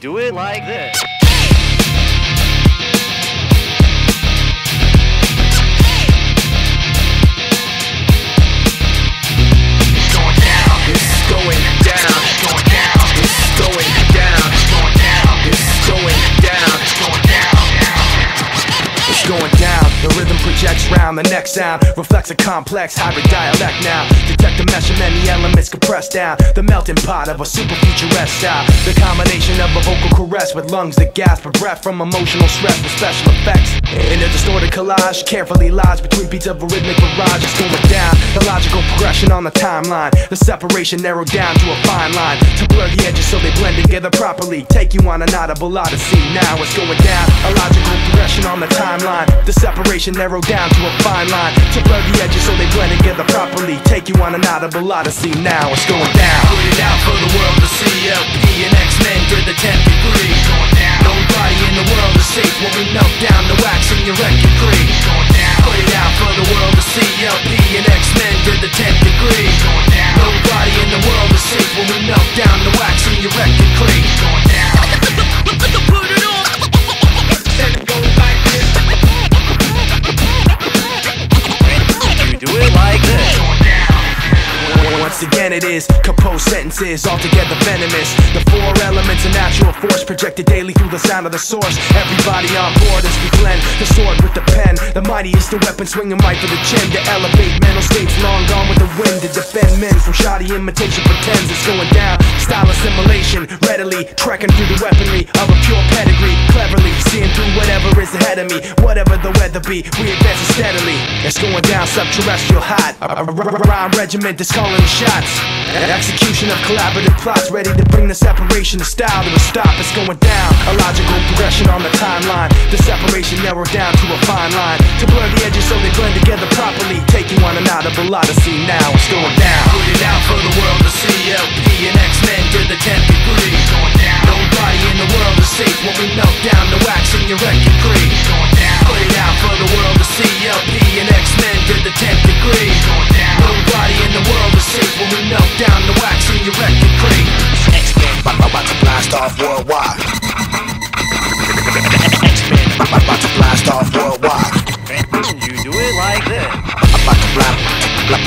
do it like this. The next sound reflects a complex hybrid dialect now. Detect the mesh of many elements compressed down. The melting pot of a super futuresque style. The combination of a vocal caress with lungs that gasp for breath From emotional stress with special effects. In a distorted collage, carefully lies between beats of a rhythmic barrage. It's going down, the logical progression on the timeline. The separation narrowed down to a fine line. To blur the edges so they blend together properly. Take you on an audible odyssey. Now it's going down, Separation narrowed down to a fine line To blur the edges so they blend together properly Take you on an audible odyssey Now it's going down Put it out for the world to see. LP and X-Men to the 10th degree. Nobody in the world is safe when we melt down the wax in your record crease. Is composed sentences altogether venomous. The four elements of natural force projected daily through the sound of the source. Everybody on board as we blend the sword with the pen. The mightiest the weapon swinging right for the chin To elevate mental states. Long gone with the wind To defend men from shoddy imitation pretends. It's going down Style assimilation. Readily trekking through the weaponry of a pure pedigree. Cleverly seeing through whatever is ahead of me. Whatever the weather be, we advance steadily. It's going down subterrestrial hot. A, rhyme regiment that's calling the shots. Execution of collaborative plots Ready to bring the separation of style to a stop. It's going down. A logical progression on the timeline. The separation narrowed down to a fine line. To blur the edges so they blend together properly. Take you on an audible odyssey Now it's going down. Put it out for the world to see. LP and X-Men to the 10th degree. Nobody in the world is safe when we melt down the wax in your record crease. Put it out for the world to see. LP and X-Men to the 10th degree. Nobody in the world is safe when we melt down the wax in your record crease. X-Men about, about to blast off worldwide. X-Men about, about to blast off worldwide. You do it like this. About to blast, blast,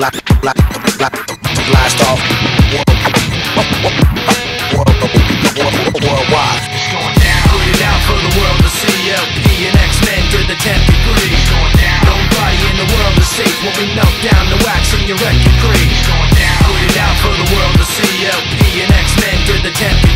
blast, blast, blast, to blast off worldwide. Going down. Put it out for the world to see. LP and X-Men the 10th degree. Nobody in the world is safe down the wax in your record crease. Put it out for the world to see. LP and X-Men to the 10th